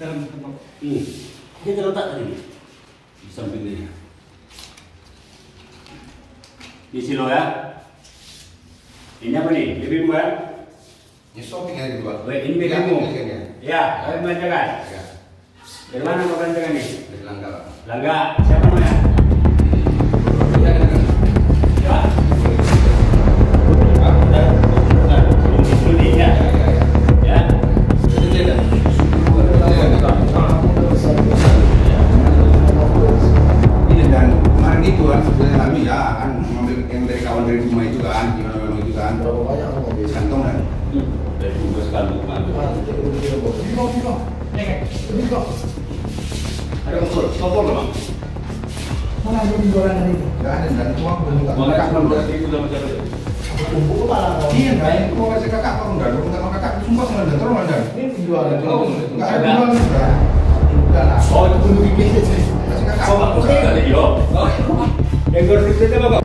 dalam tempat. Ini, dia terletak tadi. Di samping ini. Di sini loh ya. Ini apa nih? Lebih bukan? Ini shopping aja dua. Wait, ini BBmu. Ya, Ya, kalian belanjakan. ya. Dari mana mau belanjakan nih? Dari langgar. Langga, siapa namanya? Dan kemarin itu kan sebenarnya kami ya kan yang dari kawan dari rumah itu kan gimana memang itu kan Berapa banyak kamu mobil? kantong kan Hmm, Dari kandung. Biko, biko. Nek, biko. Ada kompor, kompor nggak bang? Mana yang jualan hari ini? nggak ada dan uang belum nggak kakak belum siapa? itu? Kumpul malah iya ini mau kasih kakak kok nggak dong sama kakak sumpah sama dan terus ada Ini jualan. oh nggak ada Ada. jual nggak lah. Oh, itu dulu bikin. Kasih kakak Oh,